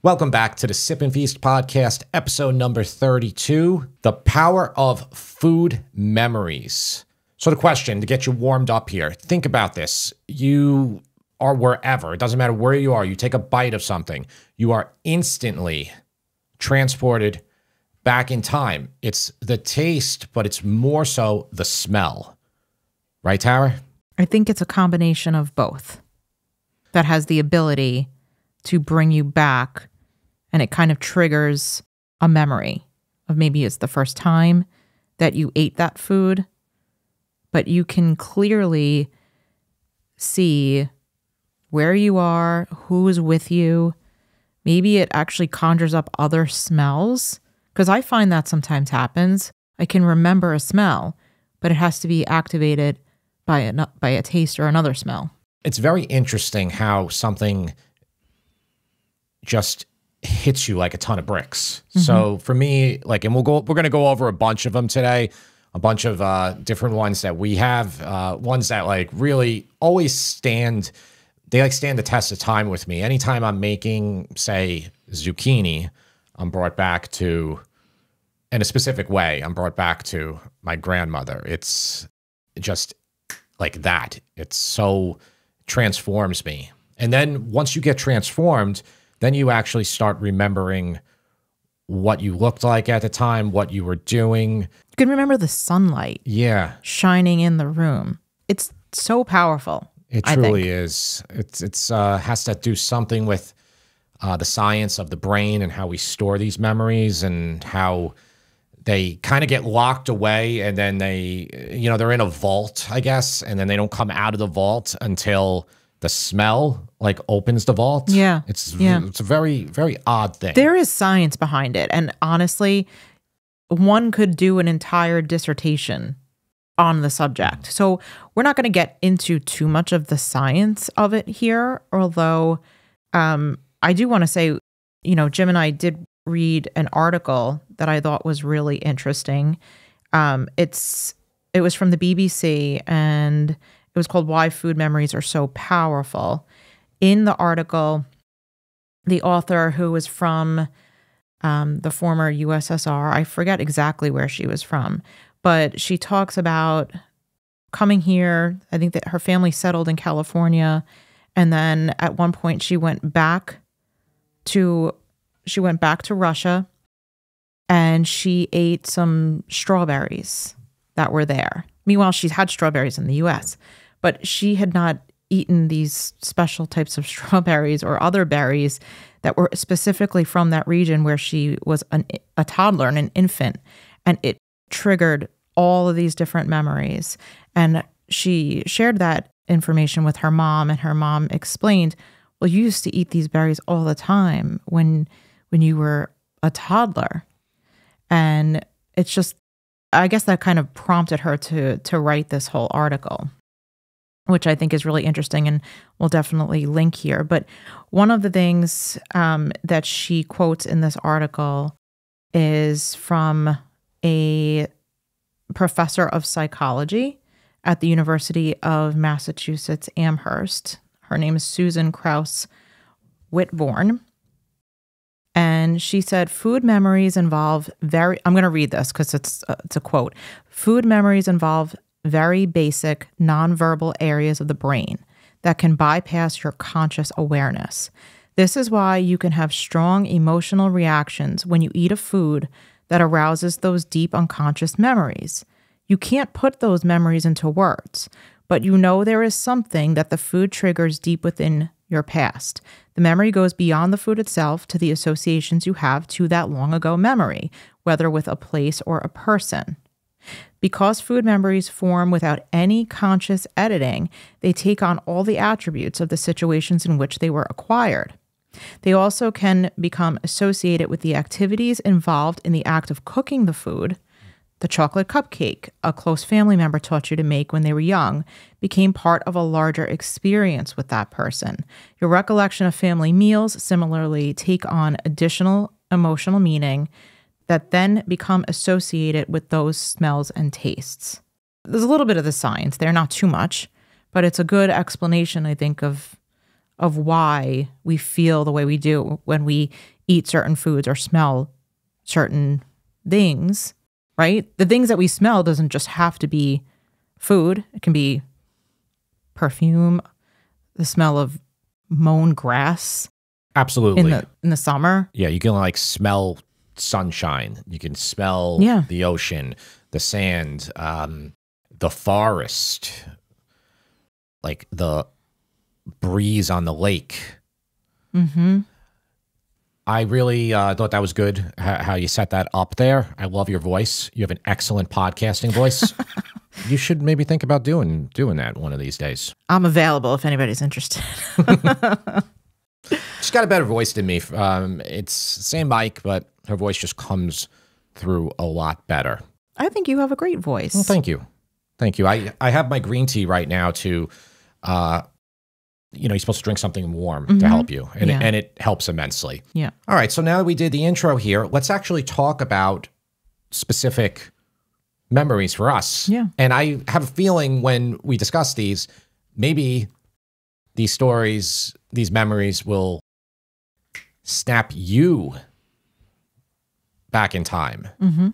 Welcome back to the Sip and Feast podcast, episode number 32 The Power of Food Memories. So, the question to get you warmed up here think about this. You are wherever, it doesn't matter where you are, you take a bite of something, you are instantly transported back in time. It's the taste, but it's more so the smell. Right, Tara? I think it's a combination of both that has the ability to bring you back and it kind of triggers a memory of maybe it's the first time that you ate that food, but you can clearly see where you are, who is with you. Maybe it actually conjures up other smells because I find that sometimes happens. I can remember a smell, but it has to be activated by a, by a taste or another smell. It's very interesting how something just hits you like a ton of bricks. Mm-hmm. So for me, like, and we'll go, we're going to go over a bunch of them today, a bunch of uh, different ones that we have, uh, ones that like really always stand, they like stand the test of time with me. Anytime I'm making, say, zucchini, I'm brought back to, in a specific way, I'm brought back to my grandmother. It's just like that. It's so transforms me. And then once you get transformed, then you actually start remembering what you looked like at the time, what you were doing. You can remember the sunlight. Yeah. Shining in the room. It's so powerful. It truly is. It's it's uh has to do something with uh, the science of the brain and how we store these memories and how they kind of get locked away and then they you know they're in a vault i guess and then they don't come out of the vault until the smell like opens the vault. Yeah. It's yeah. it's a very very odd thing. There is science behind it and honestly one could do an entire dissertation on the subject. So we're not going to get into too much of the science of it here, although um I do want to say, you know, Jim and I did read an article that I thought was really interesting. Um it's it was from the BBC and it was called Why Food Memories Are So Powerful. In the article, the author, who was from um, the former USSR, I forget exactly where she was from, but she talks about coming here. I think that her family settled in California. And then at one point, she went back to she went back to Russia and she ate some strawberries that were there. Meanwhile, she's had strawberries in the US but she had not eaten these special types of strawberries or other berries that were specifically from that region where she was an, a toddler and an infant. And it triggered all of these different memories. And she shared that information with her mom, and her mom explained, Well, you used to eat these berries all the time when when you were a toddler. And it's just I guess that kind of prompted her to to write this whole article which I think is really interesting and we'll definitely link here. But one of the things um, that she quotes in this article is from a professor of psychology at the University of Massachusetts Amherst. Her name is Susan Krauss Whitbourne. And she said, food memories involve very, I'm going to read this because it's, uh, it's a quote. Food memories involve very basic nonverbal areas of the brain that can bypass your conscious awareness. This is why you can have strong emotional reactions when you eat a food that arouses those deep unconscious memories. You can't put those memories into words, but you know there is something that the food triggers deep within your past. The memory goes beyond the food itself to the associations you have to that long ago memory, whether with a place or a person. Because food memories form without any conscious editing, they take on all the attributes of the situations in which they were acquired. They also can become associated with the activities involved in the act of cooking the food. The chocolate cupcake a close family member taught you to make when they were young became part of a larger experience with that person. Your recollection of family meals similarly take on additional emotional meaning that then become associated with those smells and tastes. There's a little bit of the science there, not too much, but it's a good explanation, I think, of of why we feel the way we do when we eat certain foods or smell certain things, right? The things that we smell doesn't just have to be food. It can be perfume, the smell of mown grass Absolutely. in the in the summer. yeah, you can like smell sunshine. You can smell Yeah. the ocean, the sand, um, the forest, like the breeze on the lake. Mm-hmm. I really uh, thought that was good how, how you set that up there. I love your voice. You have an excellent podcasting voice. you should maybe think about doing doing that one of these days. I'm available if anybody's interested. She's got a better voice than me. Um, it's the same mic, but her voice just comes through a lot better. I think you have a great voice. Well, thank you, thank you. I I have my green tea right now to, uh, you know, you're supposed to drink something warm to help you, and Yeah. it, and it helps immensely. yeah. All right, so now that we did the intro here, let's actually talk about specific memories for us. Yeah. And I have a feeling when we discuss these, maybe these stories, these memories will snap you back in time Mm-hmm.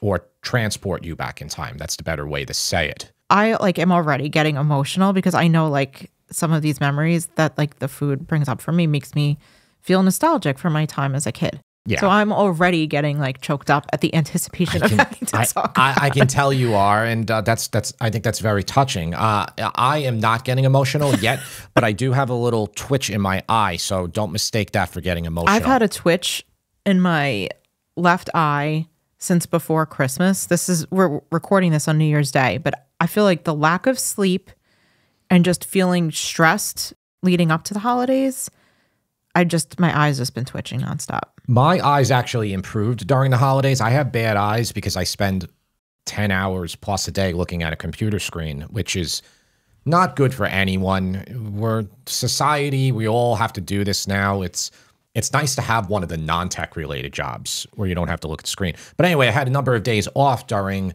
or transport you back in time. That's the better way to say it. I like am already getting emotional because I know like some of these memories that like the food brings up for me makes me feel nostalgic for my time as a kid. Yeah. So I'm already getting like choked up at the anticipation of having to I, talk. I, I can tell you are, and uh, that's that's. I think that's very touching. Uh, I am not getting emotional yet, but I do have a little twitch in my eye, so don't mistake that for getting emotional. I've had a twitch in my left eye since before Christmas. This is we're recording this on New Year's Day, but I feel like the lack of sleep and just feeling stressed leading up to the holidays. I just my eyes just been twitching nonstop. my eyes actually improved during the holidays. I have bad eyes because I spend ten hours plus a day looking at a computer screen, which is not good for anyone. We're society. We all have to do this now. It's it's nice to have one of the non-tech related jobs where you don't have to look at the screen. But anyway, I had a number of days off during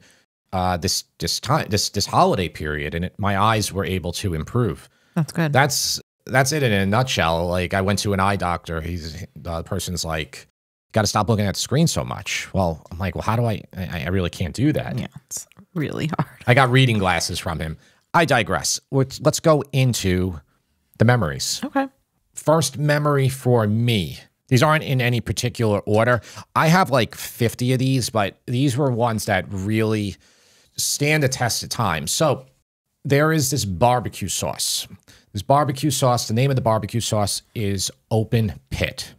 uh, this this time this this holiday period, and it, my eyes were able to improve. That's good. That's that's it in a nutshell. Like I went to an eye doctor. He's the person's like, got to stop looking at the screen so much. Well, I'm like, well, how do I? I, I really can't do that. yeah, it's really hard. I got reading glasses from him. I digress. Let's, let's go into the memories. Okay. First memory for me. These aren't in any particular order. I have like 50 of these, but these were ones that really stand the test of time. So there is this barbecue sauce. This barbecue sauce, the name of the barbecue sauce is Open Pit.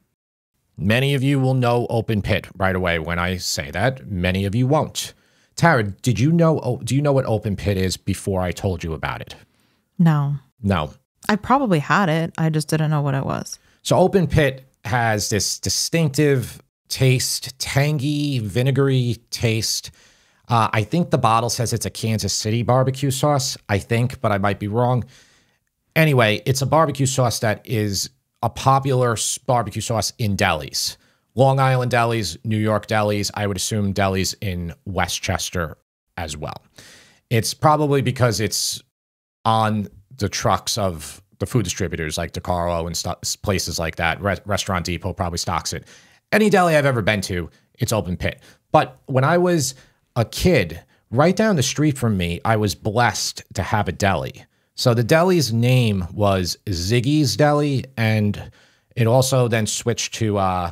Many of you will know Open Pit right away when I say that. Many of you won't. Tara, did you know? oh, Do you know what Open Pit is before I told you about it? No, No. I probably had it. I just didn't know what it was. So Open Pit has this distinctive taste, tangy, vinegary taste. Uh, I think the bottle says it's a Kansas City barbecue sauce. I think, but I might be wrong. Anyway, it's a barbecue sauce that is a popular barbecue sauce in delis. Long Island delis, New York delis, I would assume delis in Westchester as well. It's probably because it's on the trucks of the food distributors like DiCarlo and places like that. Re- Restaurant Depot probably stocks it. Any deli I've ever been to, it's open pit. But when I was a kid, right down the street from me, I was blessed to have a deli. So the deli's name was Ziggy's Deli, and it also then switched to uh,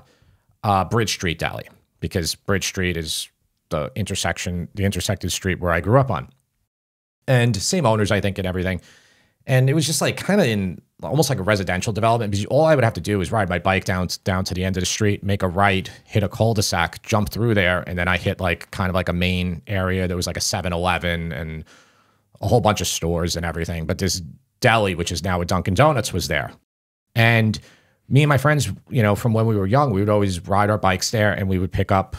uh, Bridge Street Deli because Bridge Street is the intersection, the intersected street where I grew up on and same owners, I think, and everything. And it was just like kind of in almost like a residential development because all I would have to do is ride my bike down down to the end of the street, make a right, hit a cul-de-sac, jump through there, and then I hit like kind of like a main area. There was like a 7-Eleven and a whole bunch of stores and everything. But this deli, which is now a Dunkin' Donuts, was there. And me and my friends, you know, from when we were young, we would always ride our bikes there and we would pick up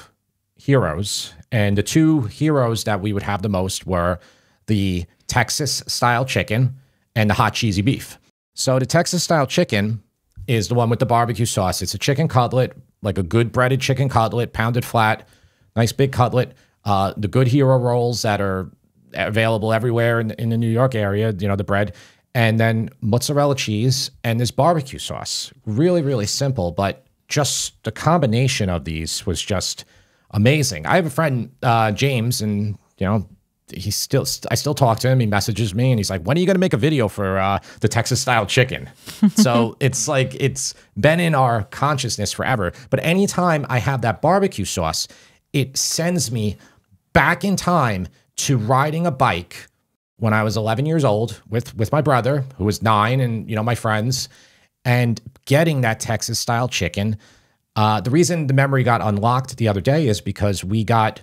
heroes. And the two heroes that we would have the most were the Texas style chicken and the hot cheesy beef. So the Texas style chicken is the one with the barbecue sauce. It's a chicken cutlet, like a good breaded chicken cutlet, pounded flat, nice big cutlet. Uh, the good hero rolls that are available everywhere in, in the New York area, you know, the bread. and then mozzarella cheese and this barbecue sauce. Really, really simple, but just the combination of these was just amazing. I have a friend, uh, James, and you know, he's still I still talk to him. He messages me and he's like, "When are you going to make a video for uh, the Texas style chicken?" so it's like it's been in our consciousness forever. But anytime I have that barbecue sauce, it sends me back in time to riding a bike when I was 11 years old with with my brother who was 9 and you know my friends and getting that Texas style chicken. Uh, the reason the memory got unlocked the other day is because we got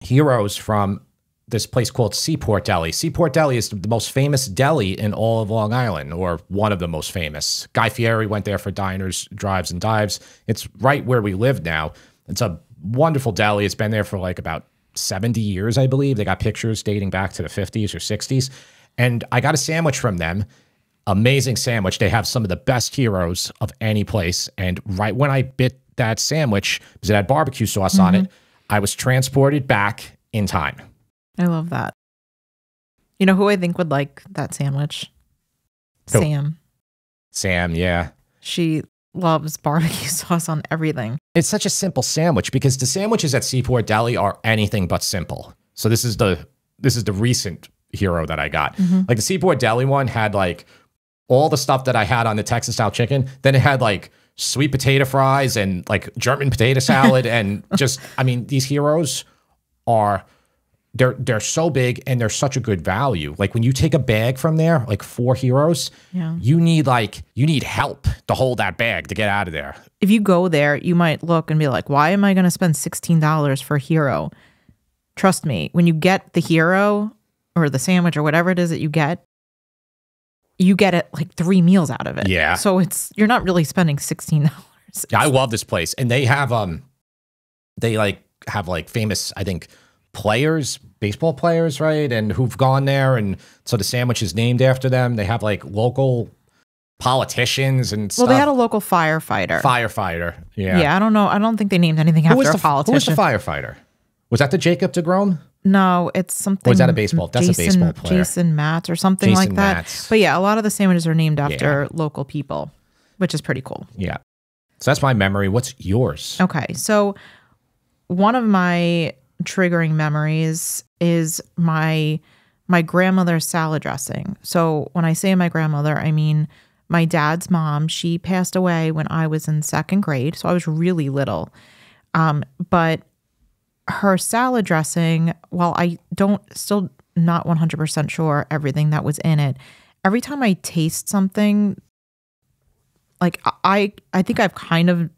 heroes from this place called Seaport Deli. Seaport Deli is the most famous deli in all of Long Island, or one of the most famous. Guy Fieri went there for diners, drives, and dives. It's right where we live now. It's a wonderful deli. It's been there for like about 70 years, I believe. They got pictures dating back to the 50s or 60s. And I got a sandwich from them. Amazing sandwich. They have some of the best heroes of any place. And right when I bit that sandwich, because it had barbecue sauce on it, mm-hmm. I was transported back in time. I love that. You know who I think would like that sandwich? Who? Sam. Sam, yeah. She loves barbecue sauce on everything. It's such a simple sandwich because the sandwiches at Seaport Deli are anything but simple. So this is the this is the recent hero that I got. Mm-hmm. Like the Seaport Deli one had like all the stuff that I had on the Texas style chicken. Then it had like sweet potato fries and like German potato salad and just I mean these heroes are they're they're so big and they're such a good value. Like when you take a bag from there, like four heroes, Yeah. you need like you need help to hold that bag to get out of there. If you go there, you might look and be like, why am I going to spend $16 for a hero? Trust me, when you get the hero or the sandwich or whatever it is that you get, you get it like three meals out of it. Yeah. So it's, you're not really spending $16. Yeah, I love this place, and they have um, they like have like famous, I think, players, baseball players, right, and who've gone there, and so the sandwich is named after them. They have like local politicians and Well, stuff. they had a local firefighter. firefighter. Yeah. yeah. I don't know. I don't think they named anything Who after was, a the, who was the firefighter? Was that the Jacob DeGrom? no, it's something. Was that a baseball- that's a Jason, baseball player. Jason Matz or something like that. Matz. But yeah, a lot of the sandwiches are named after local people, which is pretty cool. Yeah. So that's my memory. What's yours? Okay. So one of my triggering memories is my my grandmother's salad dressing. So when I say my grandmother, I mean my dad's mom. She passed away when I was in second grade, so I was really little. Um, but her salad dressing, while I don't still not 100% sure everything that was in it, every time I taste something like I I think I've kind of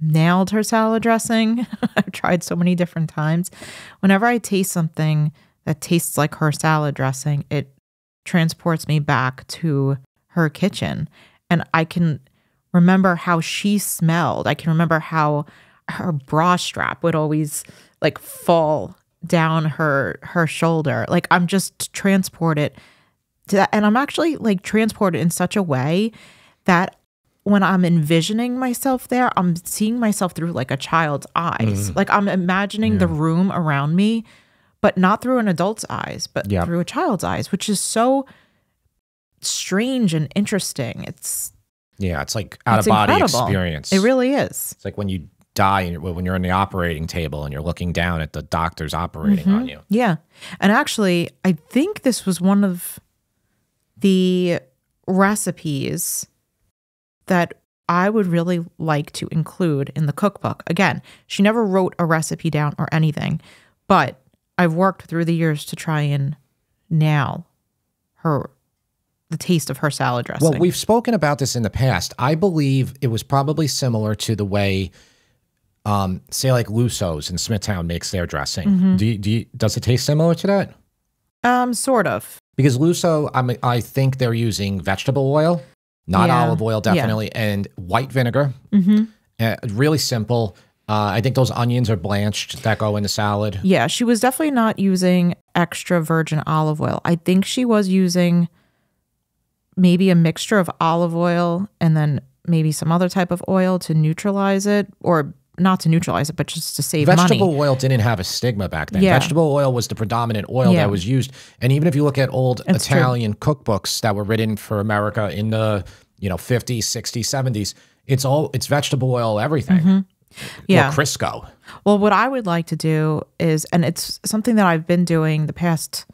nailed her salad dressing. I've tried so many different times. Whenever I taste something that tastes like her salad dressing, it transports me back to her kitchen. And I can remember how she smelled. I can remember how her bra strap would always like fall down her her shoulder. Like I'm just transported to that. And I'm actually like transported in such a way that when I'm envisioning myself there, I'm seeing myself through like a child's eyes. Like I'm imagining the room around me, but not through an adult's eyes, but Yeah. through a child's eyes, which is so strange and interesting. It's Yeah, it's like out it's of body incredible. experience. It really is. It's like when you die and when you're in the operating table and you're looking down at the doctors operating Mm-hmm. on you. Yeah. And actually, I think this was one of the recipes that I would really like to include in the cookbook. Again, she never wrote a recipe down or anything, but I've worked through the years to try and nail her the taste of her salad dressing. Well, we've spoken about this in the past. I believe it was probably similar to the way, um, say, like Luso's in Smithtown makes their dressing. Mm-hmm. Do you, do you, does it taste similar to that? um sort of. Because Luso, I mean, I think they're using vegetable oil, not Yeah. olive oil, Yeah. definitely, and white vinegar. Mm-hmm. Uh, really simple. Uh, I think those onions are blanched that go in the salad. Yeah, she was definitely not using extra virgin olive oil. I think she was using maybe a mixture of olive oil and then maybe some other type of oil to neutralize it or not to neutralize it, but just to save money. Vegetable money. oil didn't have a stigma back then. Yeah. Vegetable oil was the predominant oil Yeah. that was used. And even if you look at old It's true. Italian cookbooks that were written for America in the, you know, 50s, 60s, 70s, it's all it's vegetable oil everything. Mm-hmm. Yeah. Or Crisco. Well, what I would like to do is, and it's something that I've been doing the past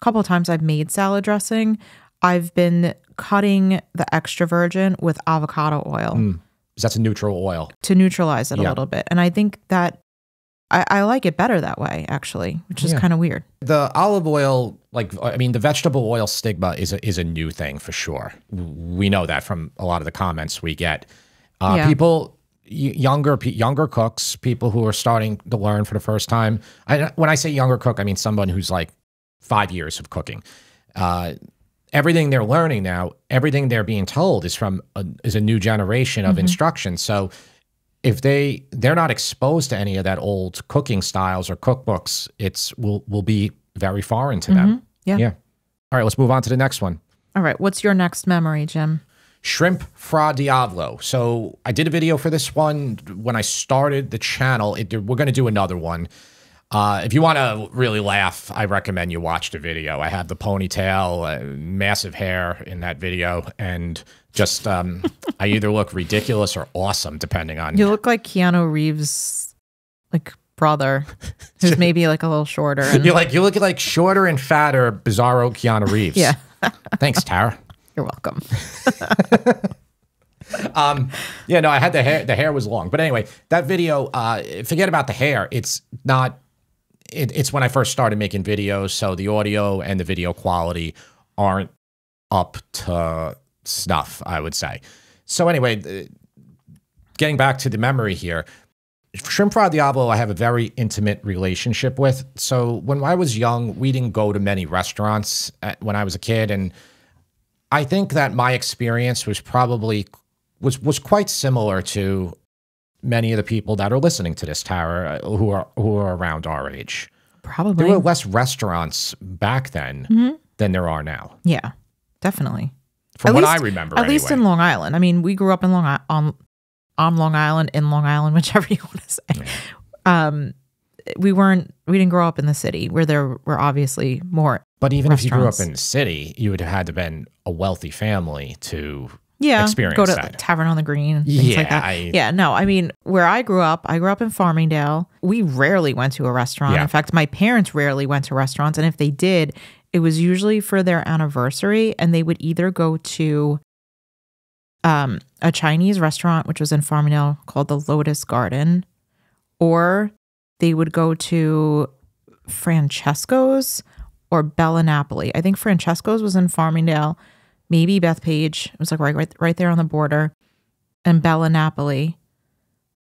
couple of times I've made salad dressing. I've been cutting the extra virgin with avocado oil Mm. That's a neutral oil. to neutralize it a little bit. And I think that I, I like it better that way, actually, which is Yeah. kind of weird. The olive oil, like I mean, the vegetable oil stigma is a, is a new thing for sure. We know that from a lot of the comments we get. Uh, Yeah. People, younger younger cooks, people who are starting to learn for the first time. I, when I say younger cook, I mean someone who's like five years of cooking. Uh, everything they're learning now, everything they're being told is from a, is a new generation of mm-hmm. instruction. So if they they're not exposed to any of that old cooking styles or cookbooks, it's will will be very foreign to them. Mm-hmm. Yeah. Yeah. All right, let's move on to the next one. All right. What's your next memory, Jim? Shrimp Fra Diavolo. So I did a video for this one when I started the channel. It, we're going to do another one. Uh, if you want to really laugh, I recommend you watch the video. I have the ponytail, uh, massive hair in that video, and just um, I either look ridiculous or awesome, depending on. You look like Keanu Reeves' like brother, who's maybe like a little shorter. And, You're like you look like shorter and fatter, bizarro Keanu Reeves. yeah. Thanks, Tara. You're welcome. Yeah, no, I had the hair. The hair was long, but anyway, that video. Uh, forget about the hair. It's not. It, it's when I first started making videos, so the audio and the video quality aren't up to snuff. I would say. So anyway, getting back to the memory here, Shrimp Fra Diablo, I have a very intimate relationship with. So when I was young, we didn't go to many restaurants at, when I was a kid, and I think that my experience was probably was was quite similar to many of the people that are listening to this tower uh, who are who are around our age. Probably. There were less restaurants back then Mm-hmm. than there are now, yeah. Definitely. from At what least- I remember. At least in Long Island. I mean, we grew up in Long I- on on Long Island, in Long Island, whichever you want to say. Um, we weren't. We didn't grow up in the city where there were obviously more. but even if you grew up in the city, you would have had to been a wealthy family to. Yeah, Experience go to like, Tavern on the Green, things like Yeah, that. I- yeah, no, I mean, where I grew up, I grew up in Farmingdale. We rarely went to a restaurant. Yeah. In fact, my parents rarely went to restaurants, and if they did, it was usually for their anniversary, and they would either go to um, a Chinese restaurant, which was in Farmingdale called the Lotus Garden, or they would go to Francesco's or Bella Napoli. I think Francesco's was in Farmingdale, maybe Bethpage. It was like right, right, right there on the border, and Bella Napoli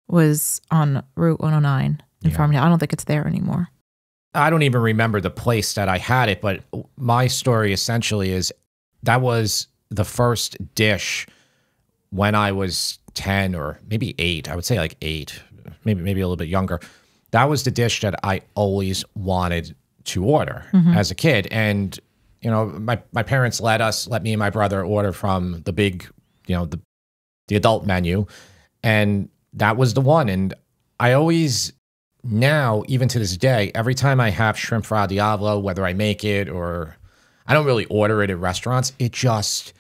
was on Route 109 in Yeah. Farmingdale. I don't think it's there anymore. I don't even remember the place that I had it, but my story essentially is that was the first dish when I was 10 or maybe 8. I would say like 8, maybe maybe a little bit younger. That was the dish that I always wanted to order mm-hmm. as a kid and you know, my my parents let us let me and my brother order from the big, you know, the the adult menu and that was the one and I always now, even to this day, every time I have shrimp fra diavolo, whether I make it or I don't really order it at restaurants, it just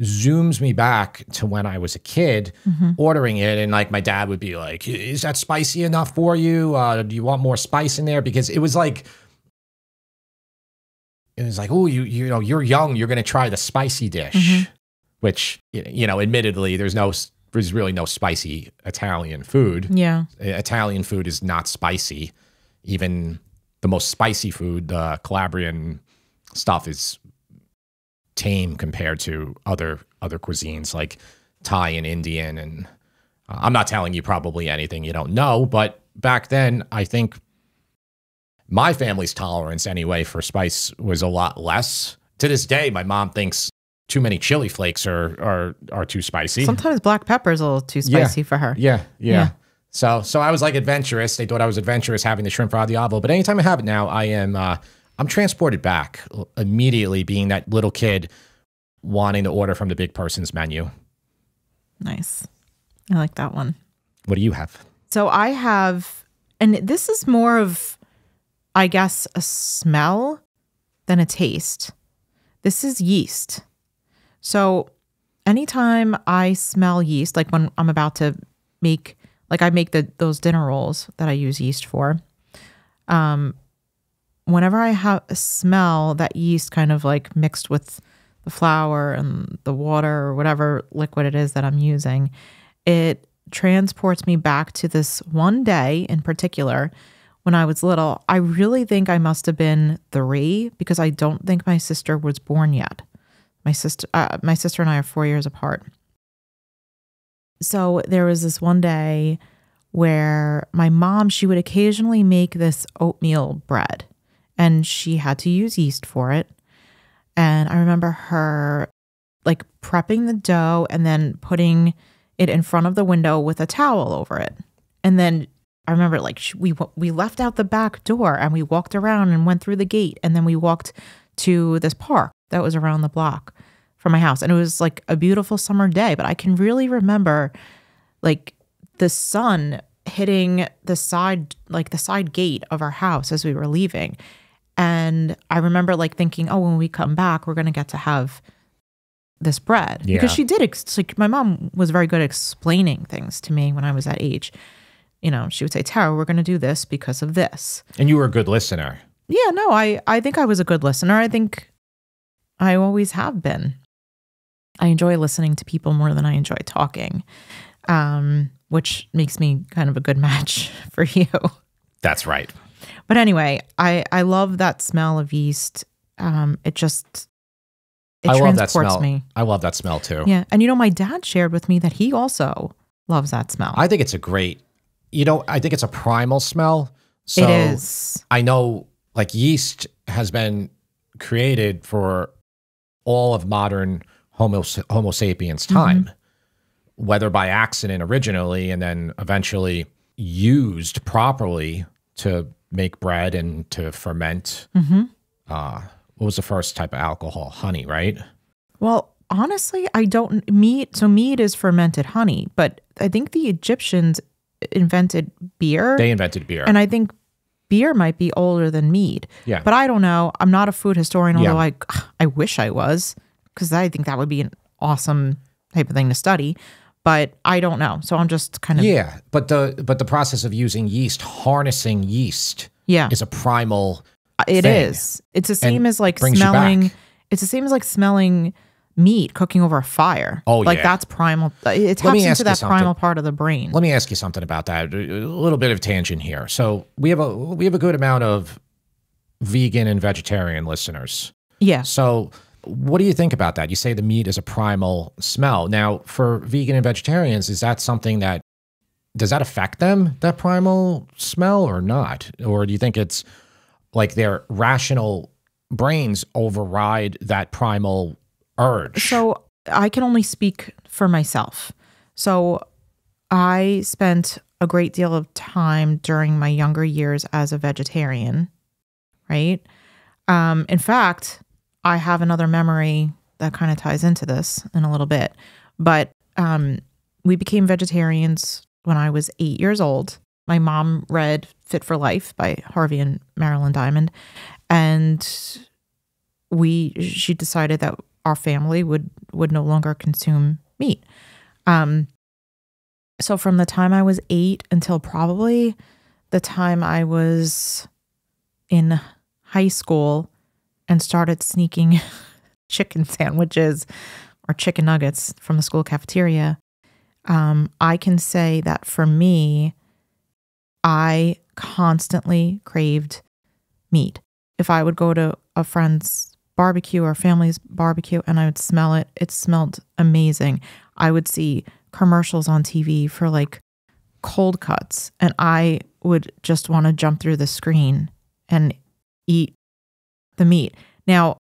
zooms me back to when I was a kid ordering it. And like my dad would be like, Is that spicy enough for you? Uh, do you want more spice in there? Because it was like, it was like, oh, you you know, you're young, you're gonna try the spicy dish, which you know, admittedly, there's no there's really no spicy Italian food. Yeah. Italian food is not spicy. Even the most spicy food, the Calabrian stuff, is tame compared to other other cuisines like Thai and Indian. And uh, I'm not telling you probably anything you don't know, but back then, I think my family's tolerance anyway for spice was a lot less. To this day, my mom thinks too many chili flakes are are are too spicy. Sometimes black pepper is a little too Yeah. spicy for her. Yeah, yeah. Yeah. So so I was like adventurous. They thought I was adventurous having the shrimp fra diavolo. But anytime I have it now, I am uh, I'm transported back immediately, being that little kid wanting to order from the big person's menu. Nice. I like that one. What do you have? So I have, and this is more of, I guess, a smell than a taste. This is yeast. So anytime I smell yeast, like when I'm about to make, like I make the those dinner rolls that I use yeast for. Um, whenever I have a smell that yeast kind of like mixed with the flour and the water or whatever liquid it is that I'm using, it transports me back to this one day in particular when I was little. I really think I must have been three because I don't think my sister was born yet. My sister, uh, my sister and I are four years apart. So there was this one day where my mom she would occasionally make this oatmeal bread, and she had to use yeast for it. And I remember her like prepping the dough and then putting it in front of the window with a towel over it. And then I remember like we we left out the back door and we walked around and went through the gate and then we walked to this park that was around the block from my house. And it was like a beautiful summer day but I can really remember like the sun hitting the side like the side gate of our house as we were leaving. And I remember like thinking oh when we come back we're going to get to have this bread. Yeah. because she did ex- like my mom was very good at explaining things to me when I was that age you know, she would say, Tara, we're going to do this because of this. And you were a good listener. Yeah, no, I, I think I was a good listener. I think I always have been. I enjoy listening to people more than I enjoy talking, um, which makes me kind of a good match for you. That's right. But anyway, I, I love that smell of yeast. Um, it just, it I love that transports smell. me. I love that smell too. Yeah. And you know, my dad shared with me that he also loves that smell. I think it's a great, you know, I think it's a primal smell. So it is. I know like yeast has been created for all of modern Homo, Homo sapiens Mm-hmm. time, whether by accident originally and then eventually used properly to make bread and to ferment. Mm-hmm. Uh, what was the first type of alcohol? Honey, right? Well, honestly, I don't meat. So mead is fermented honey, but I think the Egyptians invented beer, They invented beer. and I think beer might be older than mead. Yeah. But I don't know. I'm not a food historian, although Yeah. I I wish I was, because I think that would be an awesome type of thing to study. But I don't know. So I'm just kind of yeah, but the but the process of using yeast, harnessing yeast, yeah. is a primal. Uh, it thing. is. It's the same as like smelling. It's the same as like smelling meat cooking over a fire. Oh, like yeah. that's primal. It taps into that primal part of the brain. Let me ask you something about that. A a little bit of tangent here. So we have a we have a good amount of vegan and vegetarian listeners. Yeah. So what do you think about that? You say the meat is a primal smell. Now, for vegan and vegetarians, is that something that does that affect them that primal smell or not? Or do you think it's like their rational brains override that primal urge? So I can only speak for myself. So I spent a great deal of time during my younger years as a vegetarian, right? Um, in fact, I have another memory that kind of ties into this in a little bit. But um, we became vegetarians when I was eight years old. My mom read Fit for Life by Harvey and Marilyn Diamond. And we she decided that our family would would no longer consume meat. Um so from the time I was 8 until probably the time I was in high school and started sneaking chicken sandwiches or chicken nuggets from the school cafeteria, um, I can say that for me, I constantly craved meat. If I would go to a friend's barbecue or family's barbecue and I would smell it, it smelled amazing. I would see commercials on TV for like cold cuts, and I would just want to jump through the screen and eat the meat. Now,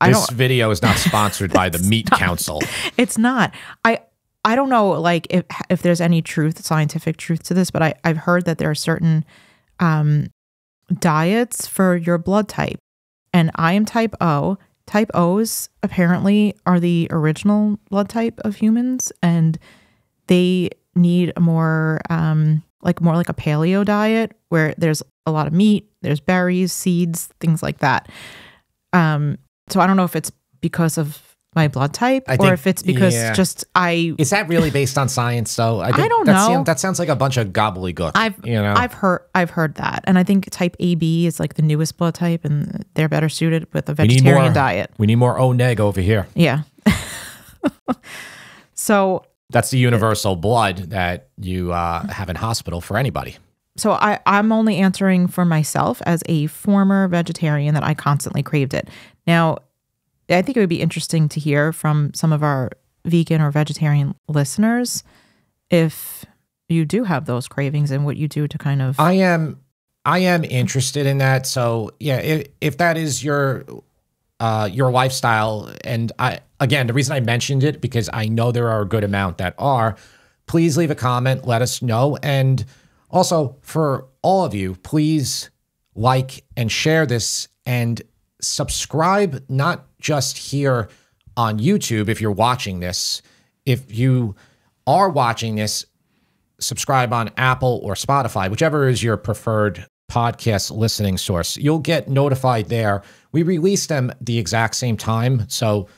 I this video is not sponsored by the Meat Council. it's not. I I don't know like if if there's any truth, scientific truth to this, but I I've heard that there are certain um diets for your blood type. And I am type O. Type O's apparently are the original blood type of humans and they need a more um like more like a paleo diet where there's a lot of meat, there's berries, seeds, things like that. Um, so I don't know if it's because of my blood type I or if it's because yeah. just I Is that really based on science, though? I, think don't that know. that sounds like a bunch of gobbledygook. I've you know, I've heard I've heard that, and I think type AB is like the newest blood type, and they're better suited with a we vegetarian more diet. We need more O neg over here. Yeah. so That's the universal blood that you uh, have in hospital for anybody. so I I'm only answering for myself as a former vegetarian that I constantly craved it. Now, I think it would be interesting to hear from some of our vegan or vegetarian listeners if you do have those cravings and what you do to kind of I am I am interested in that. So yeah, if, if that is your uh, your lifestyle, and I again the reason I mentioned it because I know there are a good amount that are. Please leave a comment, let us know, and also for all of you, please like and share this and subscribe not just here on YouTube if you're watching this. If you are watching this, subscribe on Apple or Spotify, whichever is your preferred podcast listening source. You'll get notified there. We release them the exact same time. So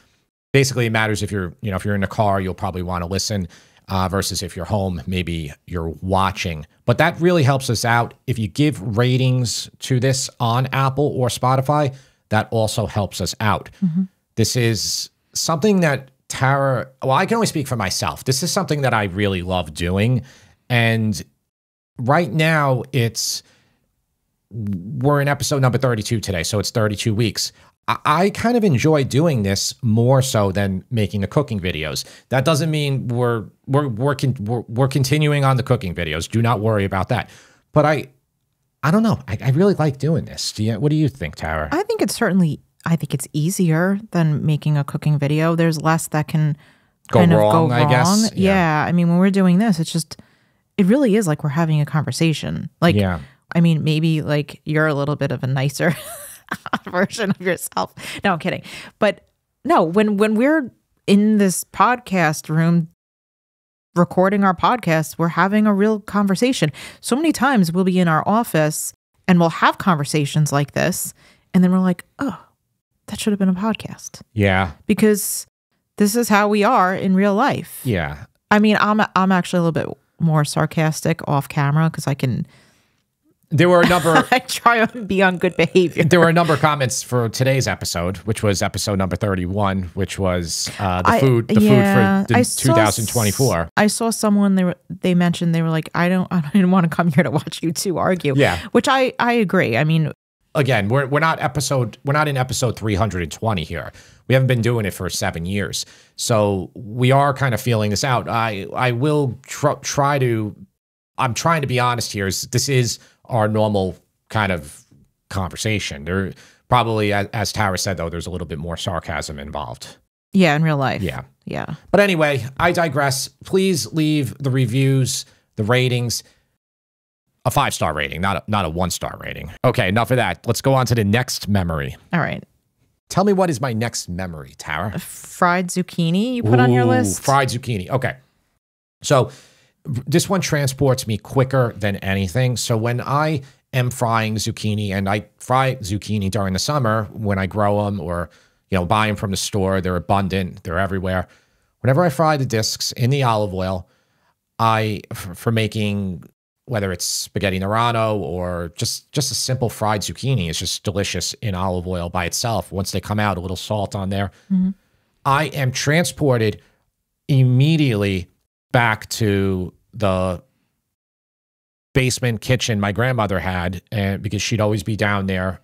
basically it matters if you're, you know, if you're in a car, you'll probably want to listen uh, versus if you're home, maybe you're watching. But that really helps us out. If you give ratings to this on Apple or Spotify, that also helps us out. This is something that Tara, well, I can only speak for myself. This is something that I really love doing. And right now it's, we're in episode number 32 today. So it's 32 weeks. I, I kind of enjoy doing this more so than making the cooking videos. That doesn't mean we're, we're, we're, con- we're, we're continuing on the cooking videos. Do not worry about that. But I, I don't know. I, I really like doing this. Do you, what do you think, Tara? I think it's certainly I think it's easier than making a cooking video. There's less that can Go kind wrong, of go I wrong. guess. Yeah. I mean, when we're doing this, it's just it really is like we're having a conversation. Like Yeah. I mean, maybe like you're a little bit of a nicer version of yourself. No, I'm kidding. But no, when when we're in this podcast room recording our podcast, we're having a real conversation. So many times we'll be in our office and we'll have conversations like this and then we're like, "Oh, that should have been a podcast." Yeah. Because this is how we are in real life. Yeah. I mean, I'm I'm actually a little bit more sarcastic off camera because I can There were a number I try and be on good behavior. there were a number of comments for today's episode, which was episode number 31, which was uh, the I- food the yeah, food for the saw 2024. I saw someone they were they mentioned they were like, I don't I didn't want to come here to watch you two argue. Yeah. Which I I agree. I mean, Again, we're we're not episode we're not in episode 320 here. We haven't been doing it for 7 years. So we are kind of feeling this out. I I will tr- try to I'm trying to be honest here. Is this is our normal kind of conversation. There probably as, as Tara said though, there's a little bit more sarcasm involved. yeah, in real life. Yeah. Yeah. But anyway, I digress. Please leave the reviews, the ratings, a five star rating, not a, not a one star rating. Okay, enough of that. Let's go on to the next memory. All right. Tell me what is my next memory, Tara? Fried zucchini you put on your list. Fried zucchini. Okay. So this one transports me quicker than anything. So when I am frying zucchini and I fry zucchini during the summer when I grow them or you know buy them from the store, they're abundant, they're everywhere. Whenever I fry the discs in the olive oil, I for, for making whether it's spaghetti Nerano or just just a simple fried zucchini, it's just delicious in olive oil by itself. Once they come out, a little salt on there. Mm-hmm. I am transported immediately back to the basement kitchen my grandmother had and because she'd always be down there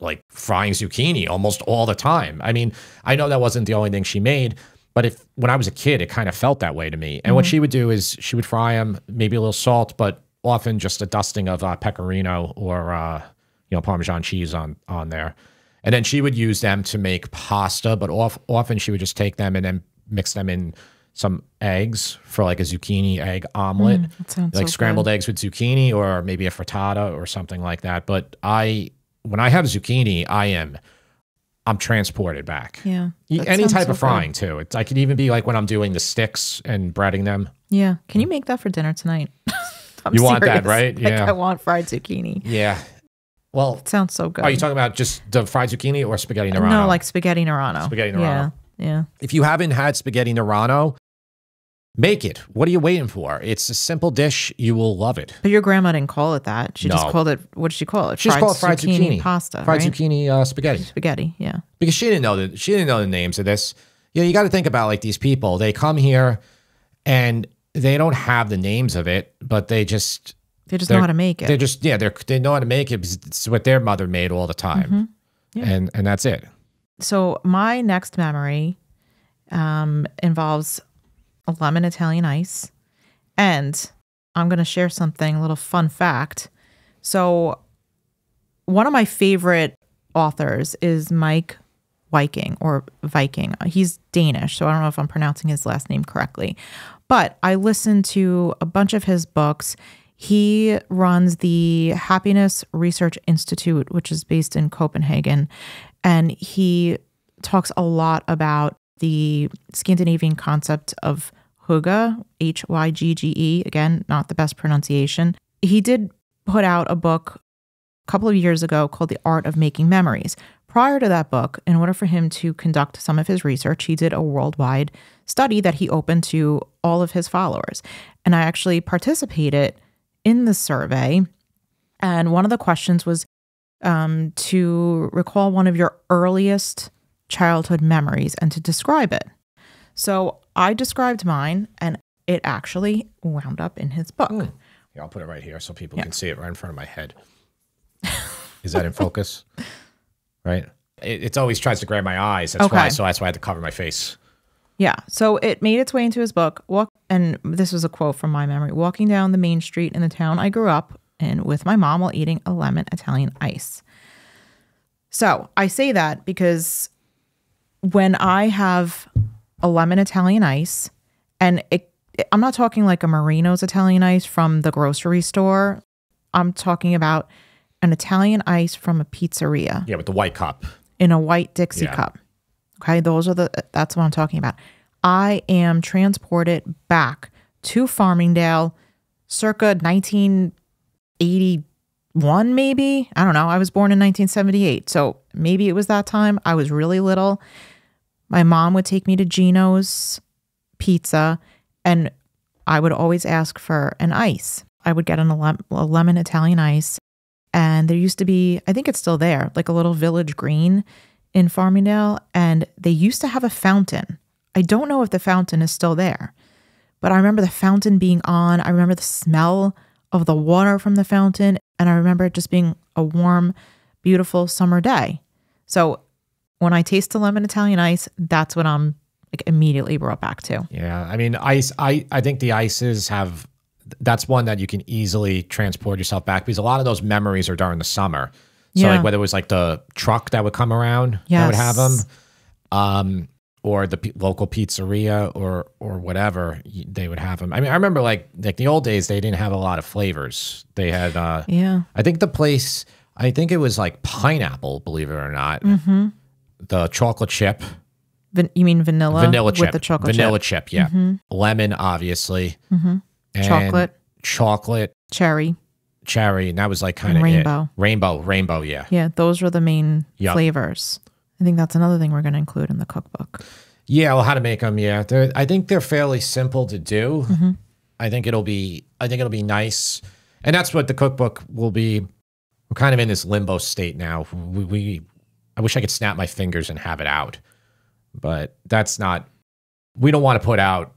like frying zucchini almost all the time. I mean, I know that wasn't the only thing she made, but if when I was a kid, it kind of felt that way to me. And what she would do is she would fry them, maybe a little salt, but often just a dusting of uh, pecorino or uh, you know Parmesan cheese on on there. And then she would use them to make pasta, but off, often she would just take them and then mix them in some eggs for like a zucchini egg omelet mm, sounds like so scrambled good. eggs with zucchini or maybe a frittata or something like that. But I, when I have zucchini, I am, I'm transported back. Yeah. Any type so of good. frying too. It, I could even be like when I'm doing the sticks and breading them. Yeah. Can you mm. make that for dinner tonight? You want that, serious. right? Like Yeah. I want fried zucchini. Yeah. Well, It sounds so good. are you talking about just the fried zucchini or spaghetti Nerano? No, like spaghetti Nerano. Spaghetti Yeah, yeah. if you haven't had spaghetti Nerano, make it. What are you waiting for? It's a simple dish. You will love it. But your grandma didn't call it that. She just called it. What did she call it? She just called it fried zucchini, pasta. fried right? zucchini uh, spaghetti. Spaghetti. Yeah. because she didn't know that she didn't know the names of this. You know, you got to think about like these people. They come here and they don't have the names of it, but they just They just know how to make it. They're just yeah, they they know how to make it. because It's what their mother made all the time, Mm-hmm. Yeah. and and that's it. So my next memory um, involves a lemon Italian ice, and I'm going to share something, a little fun fact. So one of my favorite authors is Meik Wiking or Wiking. He's Danish, so I don't know if I'm pronouncing his last name correctly. But I listened to a bunch of his books. He runs the Happiness Research Institute, which is based in Copenhagen. And he talks a lot about the Scandinavian concept of hygge, H Y G G E. Again, not the best pronunciation. He did put out a book a couple of years ago called The Art of Making Memories. Prior to that book, in order for him to conduct some of his research, he did a worldwide study that he opened to all of his followers. And I actually participated in the survey. And one of the questions was um, to recall one of your earliest childhood memories and to describe it. So I described mine, and it actually wound up in his book. Hmm. Here, I'll put it right here so people can see it right in front of my head. Is that in focus? Right. It, it always tries to grab my eyes. That's why. Okay. So that's why I had to cover my face. Yeah. So it made its way into his book. Walk and this was a quote from my memory. Walking down the main street in the town I grew up in with my mom while eating a lemon Italian ice. So I say that because when I have a lemon Italian ice, and it, I'm not talking like a Marino's Italian ice from the grocery store. I'm talking about an Italian ice from a pizzeria Yeah, with the white cup. in a white Dixie Yeah. cup. Okay, those are the that's what I'm talking about. I am transported back to Farmingdale circa 1981 maybe. I don't know. I was born in 1978. So maybe it was that time. I was really little. My mom would take me to Gino's pizza and I would always ask for an ice. I would get an, a, lemon Italian ice and there used to be i think it's still there like a little village green in farmingdale and they used to have a fountain. I don't know if the fountain is still there but i remember the fountain being on. I remember the smell of the water from the fountain and i remember it just being a warm beautiful summer day. So when i taste the lemon italian ice that's what i'm like immediately brought back to Yeah, I mean, ice. I I think the ices have. That's one that you can easily transport yourself back because a lot of those memories are during the summer. So Yeah. like whether it was like the truck that would come around that would have them, um, or the p- local pizzeria or or whatever they would have them. I mean, I remember like like the old days they didn't have a lot of flavors. They had. uh yeah I think the place. I think it was like pineapple. Believe it or not, Mm-hmm. The chocolate chip. Van- you mean vanilla vanilla chip. with the chocolate vanilla chip chip, yeah, lemon, obviously, and Chocolate. chocolate, cherry cherry, and that was like kind of rainbow. rainbow, rainbow, yeah, Yeah, those are the main Yep. flavors. I think that's another thing we're going to include in the cookbook. yeah. Well, how to make them? Yeah, they're, I think they're fairly simple to do. Mm-hmm. I think it'll be, I think it'll be nice, and that's what the cookbook will be. We're kind of in this limbo state now. We, we I wish I could snap my fingers and have it out, but that's not. We don't want to put out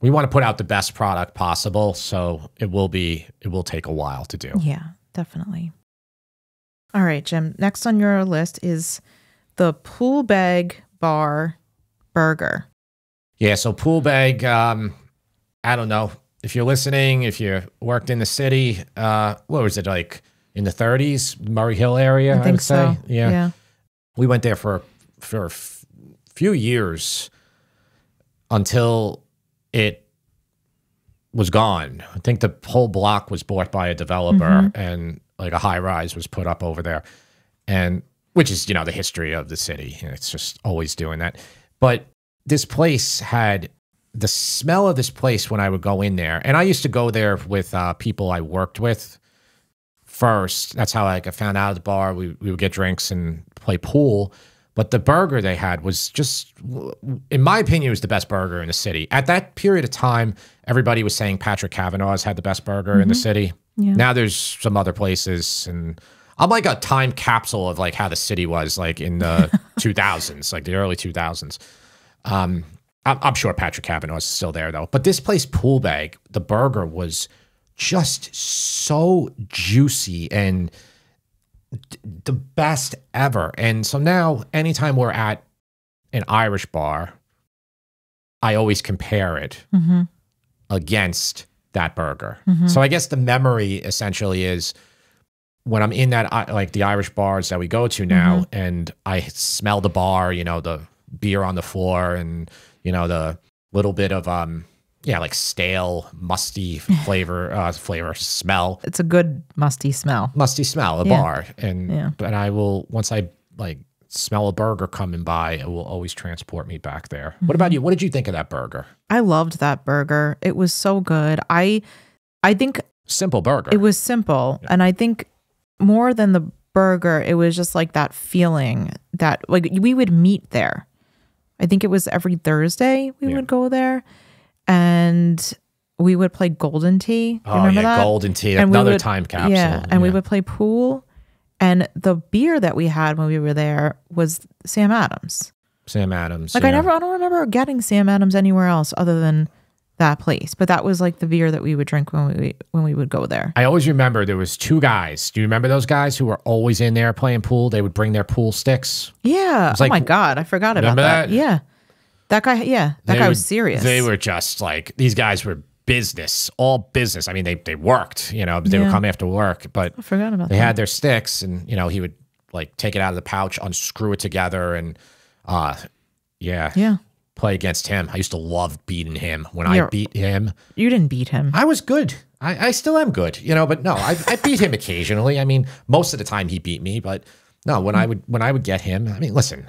we want to put out the best product possible so it will be it will take a while to do Yeah, definitely. All right, Jim. Next on your list is the pool bag bar burger. yeah so pool bag um i don't know if you're listening if you worked in the city uh what was it like in the 30s murray hill area i, I think say so. yeah. Yeah. we went there for for a f- few years until it was gone. I think the whole block was bought by a developer and like a high rise was put up over there. And which is, you know, the history of the city. It's just always doing that. But this place had the smell of this place when I would go in there, and I used to go there with uh, people I worked with first. That's how like, I found out at the bar. We, we would get drinks and play pool. But the burger they had was just, in my opinion, was the best burger in the city. At that period of time, everybody was saying Patrick Kavanagh's had the best burger in the city. Yeah. Now there's some other places, and I'm like a time capsule of like how the city was like in the 2000s, like the early 2000s. Um, I'm, I'm sure Patrick Kavanaugh is still there though. But this place, Pool Bag, the burger was just so juicy and d- the best ever. And so now, anytime we're at an Irish bar, I always compare it Mm-hmm. against that burger. So I guess the memory essentially is when I'm in that like the Irish bars that we go to now, and I smell the bar, you know, the beer on the floor, and you know the little bit of um yeah like stale musty flavor uh flavor smell It's a good musty smell. musty smell a Yeah. bar and Yeah. but I will once I like smell a burger coming by it will always transport me back there. What about you? What did you think of that burger? I loved that burger. It was so good. I I think Simple burger. it was simple and I think more than the burger, it was just like that feeling that like we would meet there. I think it was every Thursday we Yeah. would go there and we would play Golden Tee. Oh yeah, that? Golden Tee, And another would- time capsule. Yeah, and we would play pool. And the beer that we had when we were there was Sam Adams. Sam Adams. Like I never, I don't remember getting Sam Adams anywhere else other than that place. But that was like the beer that we would drink when we when we would go there. I always remember there was two guys. Do you remember those guys who were always in there playing pool? They would bring their pool sticks. Yeah. Oh like- my god, I forgot about that. that? Yeah. That guy. Yeah, that They guy were- was serious. They were just like these guys were business, all business. I mean, they they worked. You know, they would Yeah. come after work, but I forgot about they that. had their sticks, and you know, he would like take it out of the pouch, unscrew it together, and uh, yeah, yeah. play against him. I used to love beating him. When Yeah. I beat him, You didn't beat him. I was good. I, I still am good, you know. But no, I, I beat him occasionally. I mean, most of the time he beat me, but no, when I would when I would get him, I mean, listen,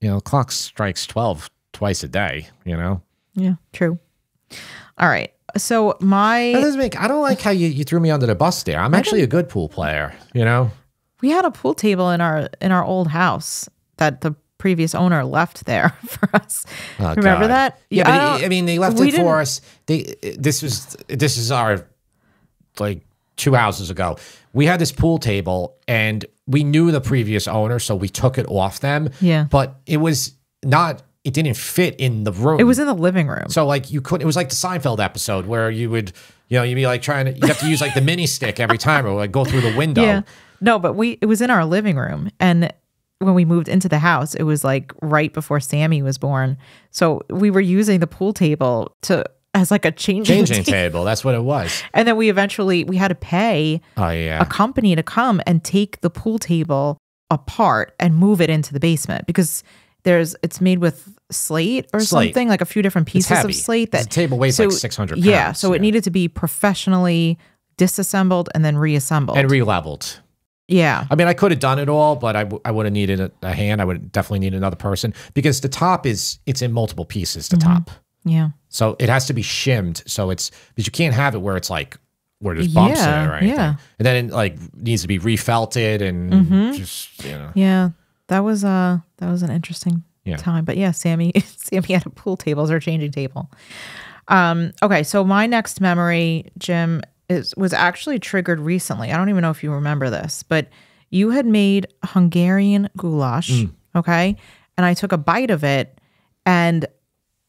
you know, clock strikes twelve twice a day. You know, Yeah. True. All right. So my that doesn't make. I don't like how you, you threw me under the bus there. I'm actually a good pool player. You know, we had a pool table in our in our old house that the previous owner left there for us. Oh, Remember God. that? Yeah, I but I mean, they left it for us. They this was this is our like two houses ago. We had this pool table, and we knew the previous owner, so we took it off them. Yeah. but it was not. It didn't fit in the room. It was in the living room. so like you couldn't. It was like the Seinfeld episode where you would. You know, you'd be like trying to, you have to use like the mini stick every time or like go through the window. Yeah. No, but we it was in our living room and when we moved into the house, it was like right before Sammy was born. So we were using the pool table to as like a changing, Changing ta- table. That's what it was. And then we eventually we had to pay Oh, a company to come and take the pool table apart and move it into the basement because there's it's made with slate or Slate. something like a few different pieces of slate that The table weighs like 600 Yeah, so yeah. it needed to be professionally disassembled and then reassembled. And re leveled. yeah. I mean, I could have done it all, but I, I would have needed a, a hand. I would definitely need another person because the top is it's in multiple pieces. The Mm-hmm. top, Yeah. so it has to be shimmed. So it's because you can't have it where it's like where there's bumps in it Yeah, or anything. yeah. And then it like needs to be refelted and just you know. Yeah, that was uh that was an interesting Yeah. time. But yeah, Sammy Sammy had a pool table as our changing table. Um, okay, so my next memory, Jim, is was actually triggered recently. I don't even know if you remember this, but you had made Hungarian goulash, Mm. okay? And I took a bite of it and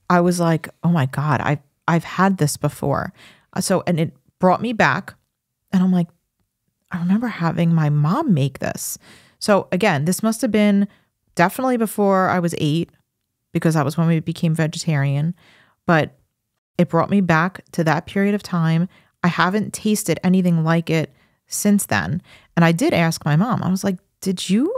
I was like, "Oh my god, I've I've had this before." Uh, So and it brought me back and I'm like, I remember having my mom make this. So again, this must have been definitely before I was eight, because that was when we became vegetarian. But it brought me back to that period of time. I haven't tasted anything like it since then. And I did ask my mom, I was like, did you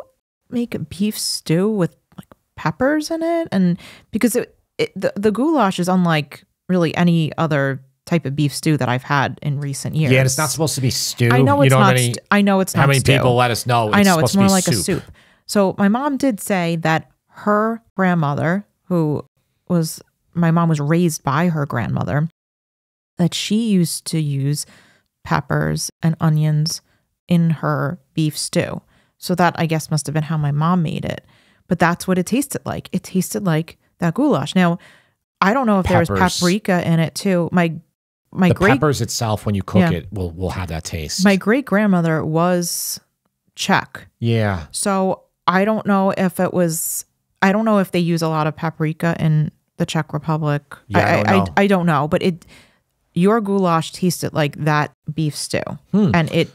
make a beef stew with like peppers in it? And because it, it the, the goulash is unlike really any other type of beef stew that I've had in recent years. Yeah, and it's not supposed to be stew. I know you it's know not. many, I know it's not. how many stew. people let us know? It's I know it's more like a soup. So my mom did say that her grandmother, who was my mom was raised by her grandmother that she used to use peppers and onions in her beef stew. So that I guess must have been how my mom made it. But that's what it tasted like. It tasted like that goulash. Now, I don't know if there was paprika in it too. My my the great peppers itself, when you cook Yeah. it, will will have that taste. my great grandmother was Czech. yeah, So I don't know if it was I don't know if they use a lot of paprika in the Czech Republic. Yeah, I don't I, know. I, don't know, but it your goulash tasted like that beef stew. Hmm. And it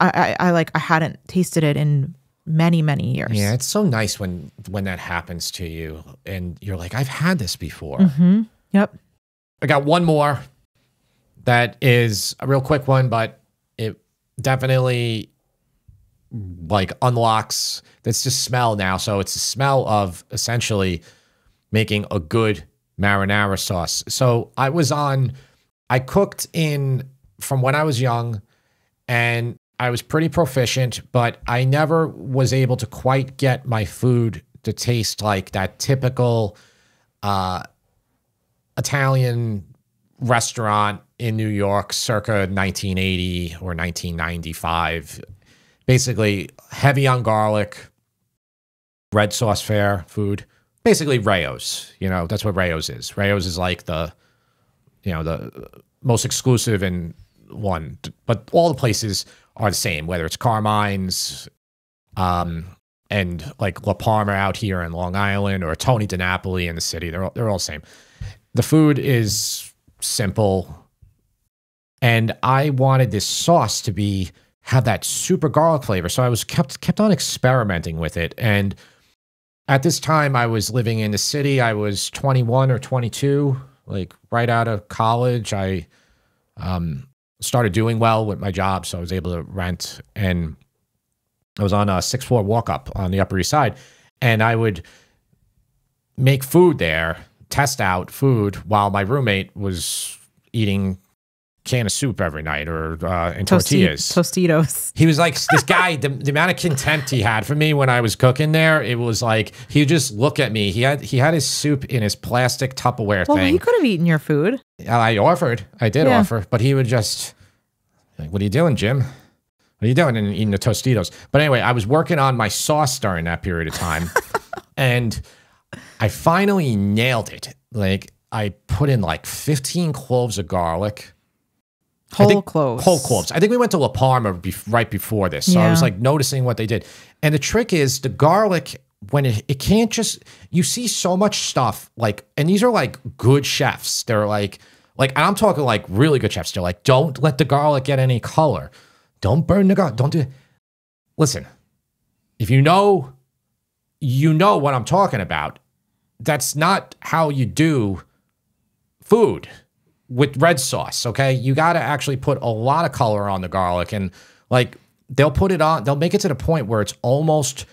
I, I, I like I hadn't tasted it in many, many years. yeah. It's so nice when when that happens to you, and you're like, I've had this before. Mm-hmm. Yep. I got one more that is a real quick one, but it definitely like unlocks that's just smell now. So it's the smell of essentially making a good marinara sauce. So I was on, I cooked in from when I was young and I was pretty proficient, but I never was able to quite get my food to taste like that typical uh, Italian restaurant in New York circa 1980 or 1995. Basically, heavy on garlic, red sauce fare food. Basically, Rao's. You know, that's what Rao's is. Rao's is like the, you know, the most exclusive and one. But all the places are the same, whether it's Carmine's, um, and like La Parma out here in Long Island or Tony DiNapoli in the city. They're all, they're all the same. The food is simple, and I wanted this sauce to be have that super garlic flavor. So I was kept kept on experimenting with it. And at this time, I was living in the city. I was 21 or 22, like right out of college. I um, started doing well with my job, so I was able to rent. And I was on a six floor walk up on the Upper East Side, and I would make food there, test out food while my roommate was eating can of soup every night or uh, and Tosti- tortillas. Tostitos. He was like this guy. The, the amount of contempt he had for me when I was cooking there, it was like he would just look at me. He had he had his soup in his plastic Tupperware Well, thing. he could have eaten your food. I offered. I did Yeah. offer, but he would just like, "What are you doing, Jim? What are you doing?" And eating the Tostitos. But anyway, I was working on my sauce during that period of time, and I finally nailed it. Like I put in like 15 cloves of garlic. Whole think- cloves. Whole cloves. I think we went to La Parma bef- right before this, so I was like noticing what they did. And the trick is the garlic when it it can't just you see so much stuff like, and these are like good chefs. They're like like and I'm talking like really good chefs. They're like, don't let the garlic get any color. Don't burn the garlic. Don't do. it. Listen, if you know, you know what I'm talking about. That's not how you do food with red sauce, okay? You got to actually put a lot of color on the garlic and like they'll put it on, they'll make it to the point where it's almost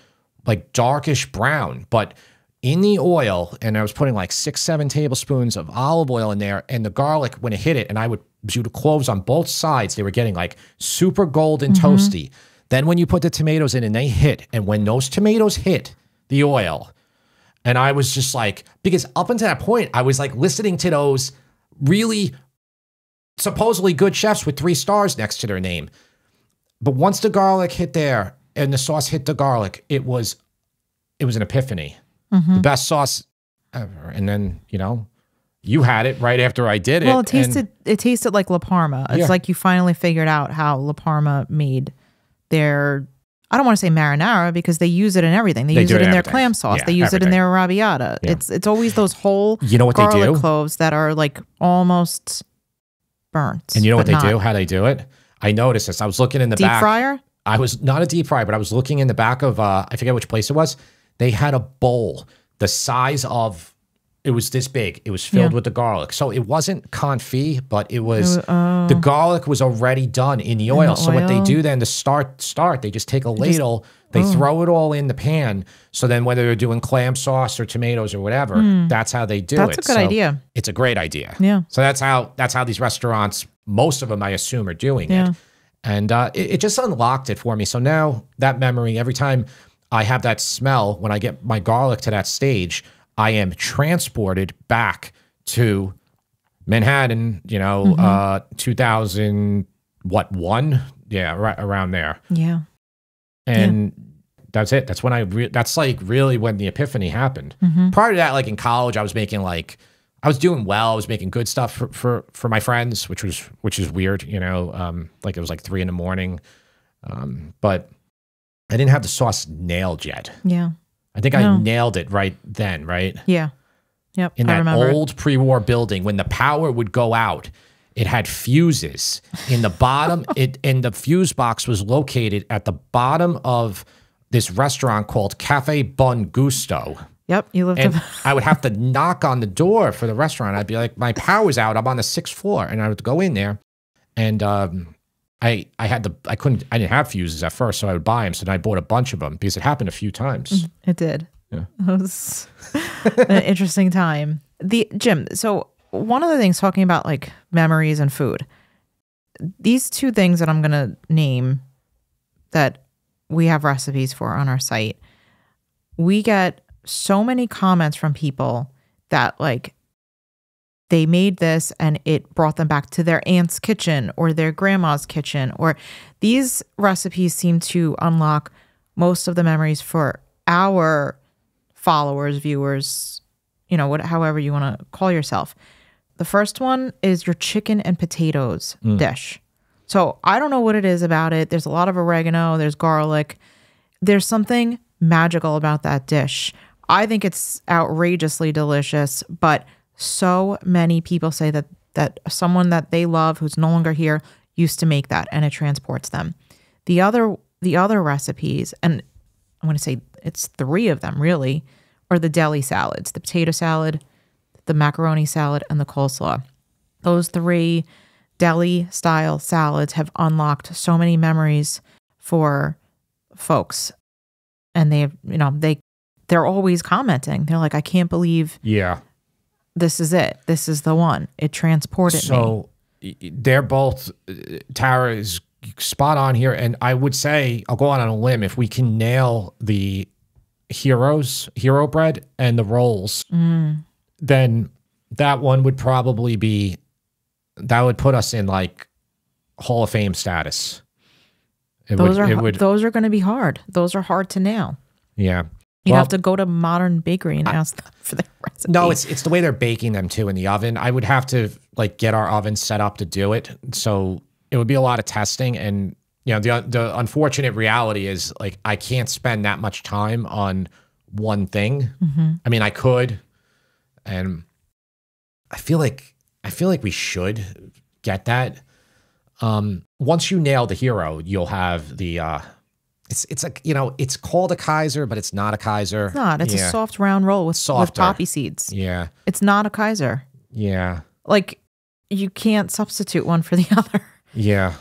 like darkish brown, but in the oil, and I was putting like six, seven tablespoons of olive oil in there, and the garlic, when it hit it, and I would do the cloves on both sides, they were getting like super golden mm-hmm. toasty. Then when you put the tomatoes in and they hit, and when those tomatoes hit the oil, and I was just like, because up until that point, I was like listening to those really supposedly good chefs with three stars next to their name. But once the garlic hit there and the sauce hit the garlic, it was it was an epiphany. Mm-hmm. The best sauce ever. And then, you know, you had it right after I did it. Well, it tasted it tasted like La Parma. It's Yeah. like you finally figured out how La Parma made their I don't want to say marinara because they use it in everything. They, They use it in in their clam sauce. Yeah, they use it in their arrabbiata. It's it's always those whole You know what they garlic do? cloves that are like almost burnt. and you know what they not. do? How they do it? I noticed this. I was looking in the Deep back. fryer? I was not a deep fryer, but I was looking in the back of uh, I forget which place it was. They had a bowl the size of it was this big. It was filled Yeah. with the garlic. So it wasn't confit, but it was wa- the garlic was already done in the oil. the so what they do then to start start, they just take a ladle, they oh. throw it all in the pan. So then whether they're doing clam sauce or tomatoes or whatever, that's how they do. That's it. a good So idea. It's a great idea. Yeah. So that's how that's how these restaurants, most of them I assume, are doing Yeah. it. And uh, it, it just unlocked it for me. So now that memory, every time I have that smell, when I get my garlic to that stage, I am transported back to Manhattan, you know, Mm-hmm. uh 2000 what, 1? Yeah, right around there. Yeah. And that's it. That's when I re- that's like really when the epiphany happened. Mm-hmm. Prior to that like in college I was making like I was doing well. I was making good stuff for, for, for my friends, which was which is weird, you know. Um, like it was like three in the morning, um, but I didn't have the sauce nailed yet. Yeah. I think I nailed it right then, right Yeah. Yep. in that old pre-war building when the power would go out. It had fuses in the bottom. it and the fuse box was located at the bottom of this restaurant called Cafe Buon Gusto. Yep. You lived And. I would have to knock on the door for the restaurant. I'd be like, my power's out. I'm on the sixth floor. And I would go in there and um, I I had the I couldn't I didn't have fuses at first, so I would buy them. So then I bought a bunch of them because it happened a few times. Mm, it did. Yeah. It was an interesting time. The Jim, so one of the things talking about like memories and food. These two things that I'm going to name that we have recipes for on our site. We get so many comments from people that like they made this and it brought them back to their aunt's kitchen or their grandma's kitchen or these recipes seem to unlock most of the memories for our followers viewers you know what however you want to call yourself. The first one is your chicken and potatoes hmm. dish. So i don't know what it is about it. There's a lot of oregano there's garlic. There's something magical about that dish. I think it's outrageously delicious, but so many people say that that someone that they love who's no longer here used to make that and it transports them. The other the other recipes and I'm going to say it's 3 of them really are the deli salads, the potato salad, the macaroni salad and the coleslaw. Those 3 deli style salads have unlocked so many memories for folks and they you know they they're always commenting they're like i can't believe Yeah. This is it this is the one it transported me So y- y- they're both uh, Tara is spot on here, and I would say I'll go out on a limb if we can nail the heroes, hero bread, and the rolls, Mm. then that one would probably be that would put us in like Hall of Fame status. It those would, are it would, those are going to be hard those are hard to nail yeah. You Well- have to go to modern bakery and ask them for their recipe No, it's it's the way they're baking them too in the oven. I would have to like get our oven set up to do it. So it would be a lot of testing and you know the the unfortunate reality is like I can't spend that much time on one thing. I mean, I could and I feel like I feel like we should get that. Um once you nail the hero, you'll have the uh it's it's like, you know, it's called a Kaiser, but it's not a Kaiser. it's not it's yeah. a soft round roll with, with poppy seeds Yeah. it's not a kaiser Yeah. like you can't substitute one for the other Yeah.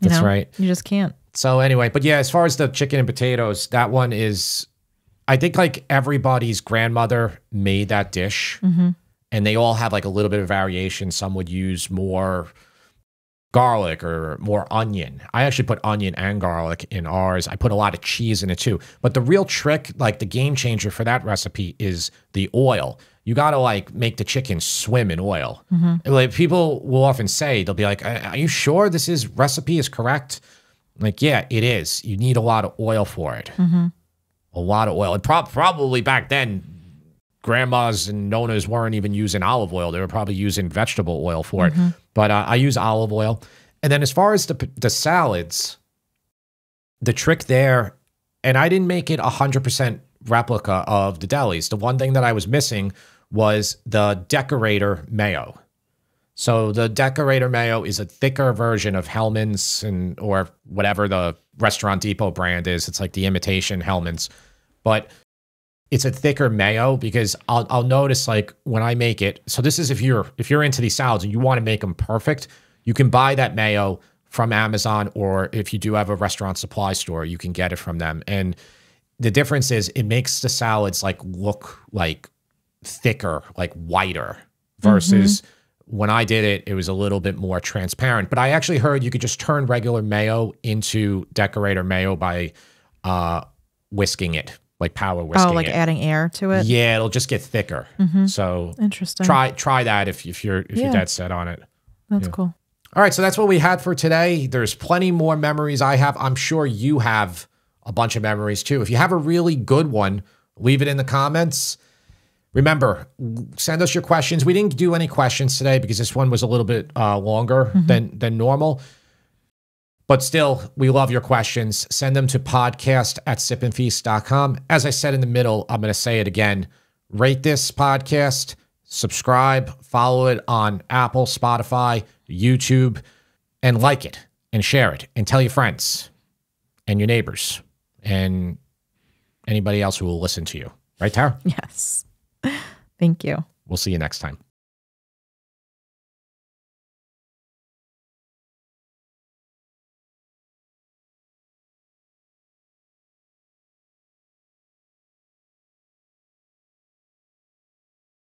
you That's know? right. you just can't So anyway, but yeah, as far as the chicken and potatoes, that one is I think like everybody's grandmother made that dish. Mm-hmm. And they all have like a little bit of variation. Some would use more garlic or more onion. I actually put onion and garlic in ours. I put a lot of cheese in it too. But the real trick, like the game changer for that recipe is the oil. You got to like make the chicken swim in oil. Mm-hmm. Like people will often say, they'll be like, "Are you sure this is recipe is correct?" Like, yeah, it is. You need a lot of oil for it. Mm-hmm. A lot of oil. And prob- probably back then, grandmas and nonas weren't even using olive oil. They were probably using vegetable oil for it. Mm-hmm. But uh, I use olive oil. And then as far as the, the salads, the trick there, and I didn't make it a 100% replica of the delis. The one thing that I was missing was the decorator mayo. So the decorator mayo is a thicker version of Hellmann's and or whatever the Restaurant Depot brand is. It's like the imitation Hellmann's, but it's a thicker mayo because I'll I'll notice like when I make it. So this is if you're if you're into these salads and you want to make them perfect, you can buy that mayo from Amazon or if you do have a restaurant supply store, you can get it from them. And the difference is it makes the salads like look like thicker, like whiter versus when I did it, it was a little bit more transparent. But I actually heard you could just turn regular mayo into decorator mayo by uh, whisking it like power whisking. Oh, like it. adding air to it. Yeah, it'll just get thicker. So Interesting. try try that if if you're if Yeah. you're dead set on it. That's cool. All right, so that's what we had for today. There's plenty more memories I have. I'm sure you have a bunch of memories too. If you have a really good one, leave it in the comments. Remember, send us your questions. We didn't do any questions today because this one was a little bit uh, longer than than normal. But still, we love your questions. Send them to podcast at sipandfeast.com. As I said in the middle, I'm going to say it again. Rate this podcast, subscribe, follow it on Apple, Spotify, YouTube, and like it and share it and tell your friends and your neighbors and anybody else who will listen to you. Right, Tara? Yes. Thank you. We'll see you next time.